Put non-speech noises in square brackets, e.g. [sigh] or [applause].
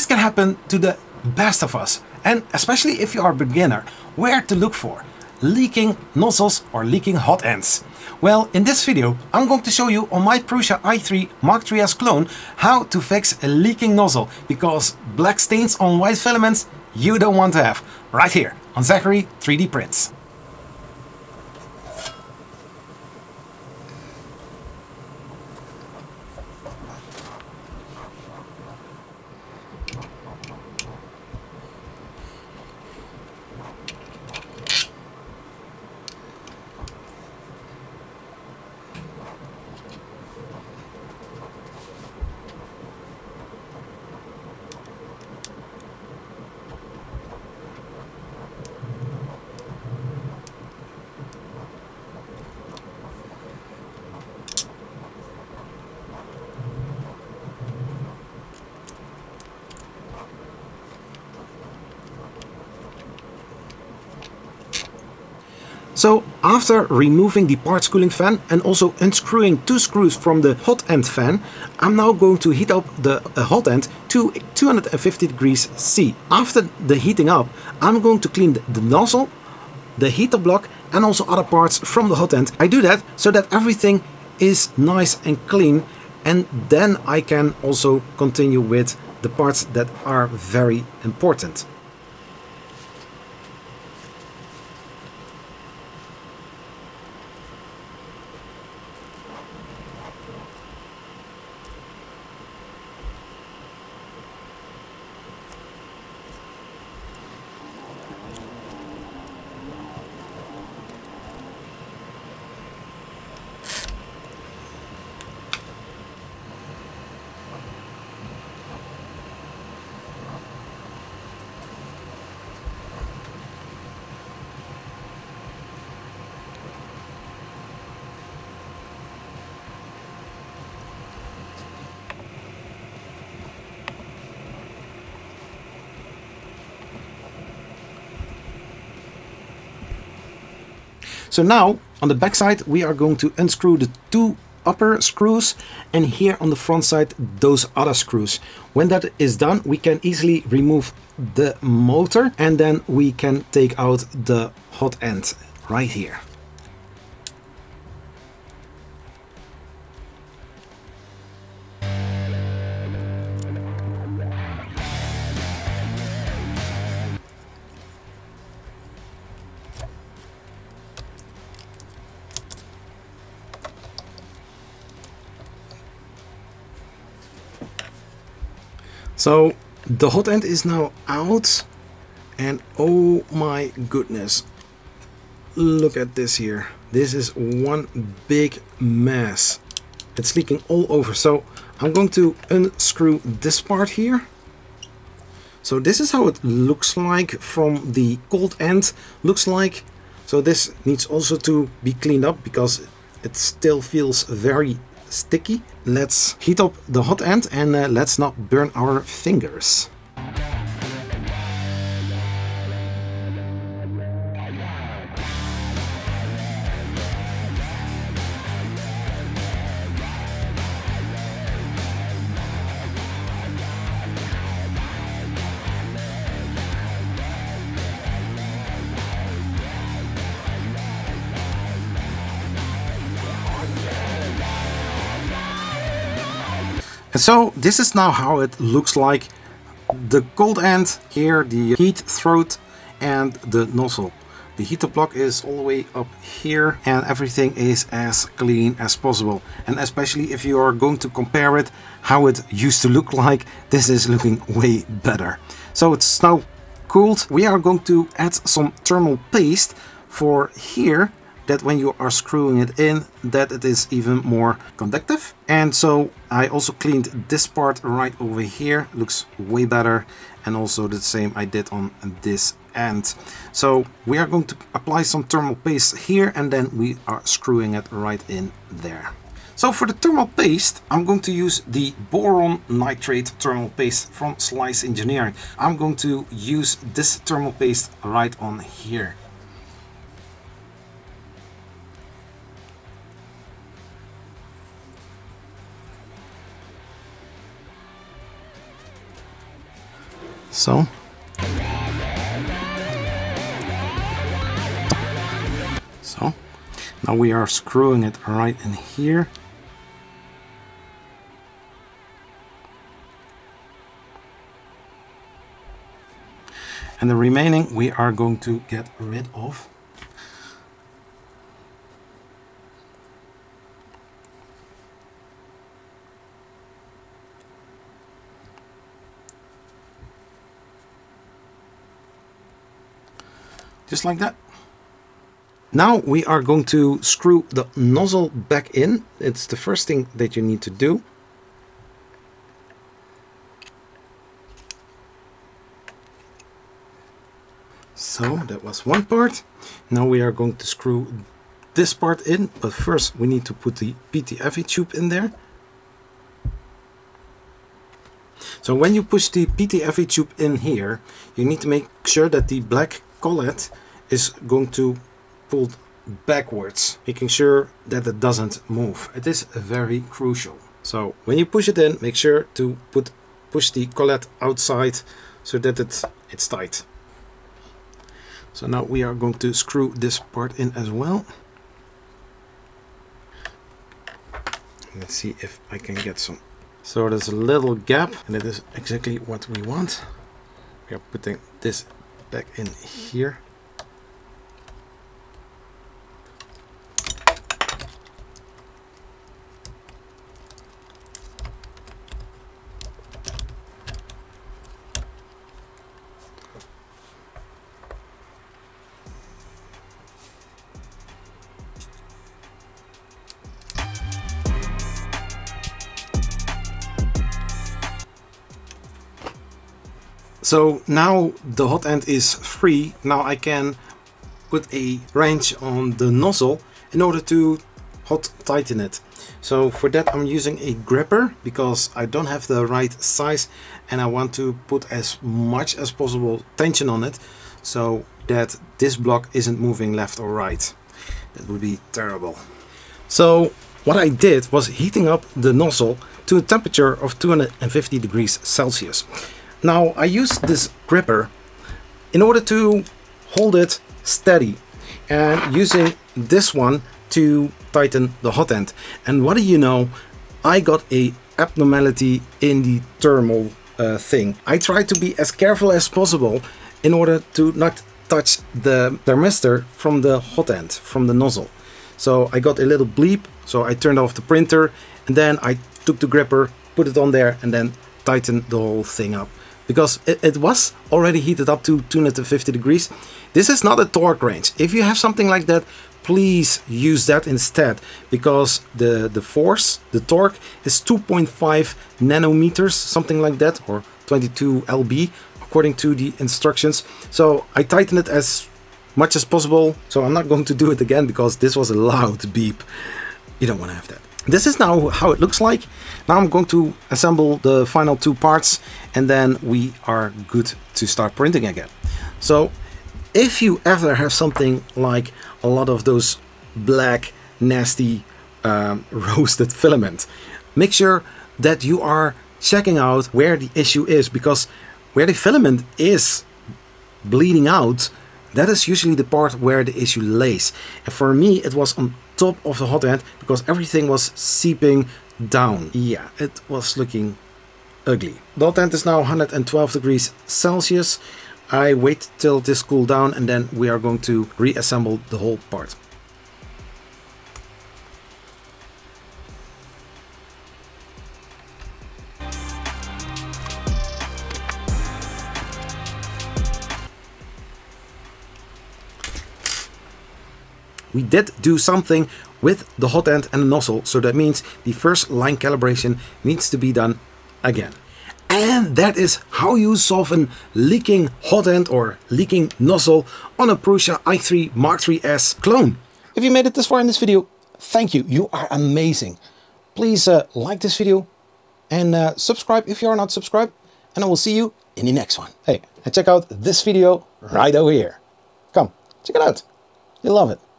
this can happen to the best of us, and especially if you are a beginner, where to look for leaking nozzles or leaking hot ends. Well, in this video, I'm going to show you on my Prusa i3 MK3S clone how to fix a leaking nozzle because black stains on white filaments you don't want to have right here on Zachary 3D Prints. So after removing the parts cooling fan and also unscrewing two screws from the hot end fan, I'm now going to heat up the uh, hot end to 250 degrees C. After the heating up, I'm going to clean the, the nozzle, the heater block and also other parts from the hot end. I do that so that everything is nice and clean and then I can also continue with the parts that are very important. So now on the back side we are going to unscrew the two upper screws and here on the front side those other screws. When that is done we can easily remove the motor and then we can take out the hot end right here. So the hot end is now out and oh my goodness. Look at this here. This is one big mess. It's leaking all over. So I'm going to unscrew this part here. So this is how it looks like from the cold end. Looks like so this needs also to be cleaned up because it still feels very sticky. Let's heat up the hot end and uh, let's not burn our fingers. And so this is now how it looks like. The cold end here, the heat throat and the nozzle. The heater block is all the way up here and everything is as clean as possible. And especially if you are going to compare it how it used to look like, this is looking way better. So it's now cooled. We are going to add some thermal paste for here that when you are screwing it in that it is even more conductive. And so I also cleaned this part right over here. Looks way better. And also the same I did on this end. So we are going to apply some thermal paste here and then we are screwing it right in there. So for the thermal paste, I'm going to use the boron nitride thermal paste from Slice Engineering. I'm going to use this thermal paste right on here. So. So, now we are screwing it right in here. And the remaining we are going to get rid of. Just like that. Now we are going to screw the nozzle back in. It's the first thing that you need to do. So that was one part. Now we are going to screw this part in, but first we need to put the PTFE tube in there. So when you push the PTFE tube in here, you need to make sure that the black collet is going to pull backwards, making sure that it doesn't move. It is very crucial. So when you push it in, make sure to put push the collet outside so that it, it's tight. So now we are going to screw this part in as well. Let's see if I can get some. So there's a little gap and it is exactly what we want. We are putting this back in here. So now the hot end is free. Now I can put a wrench on the nozzle in order to hot tighten it. So for that I'm using a gripper because I don't have the right size and I want to put as much as possible tension on it so that this block isn't moving left or right. That would be terrible. So what I did was heating up the nozzle to a temperature of 250 degrees Celsius. Now I use this gripper in order to hold it steady and using this one to tighten the hot end. And what do you know, I got a abnormality in the thermal uh, thing. I try to be as careful as possible in order to not touch the thermistor from the hot end, from the nozzle. So I got a little bleep, so I turned off the printer and then I took the gripper, put it on there and then tightened the whole thing up because it, it, was already heated up to 250 degrees. This is not a torque wrench. If you have something like that, please use that instead because the, the force, the torque is 2.5 nanometers, something like that, or 22 lb according to the instructions. So I tighten it as much as possible. So I'm not going to do it again because this was a loud beep. You don't want to have that. This is now how it looks like. Now I'm going to assemble the final two parts and then we are good to start printing again. So if you ever have something like a lot of those black nasty um, [laughs] roasted filament, make sure that you are checking out where the issue is because where the filament is bleeding out, that is usually the part where the issue lays. And for me, it was on top of the hot end because everything was seeping down. Yeah, it was looking ugly. The hot end is now 112 degrees Celsius. I wait till this cool down and then we are going to reassemble the whole part. We did do something with the hot end and the nozzle. So that means the first line calibration needs to be done again. And that is how you solve a leaking hot end or leaking nozzle on a Prusa i3 MK3S clone. If you made it this far in this video, thank you. You are amazing. Please uh, like this video and uh, subscribe if you are not subscribed. And I will see you in the next one. Hey, and check out this video right over here. Come, check it out. You'll love it.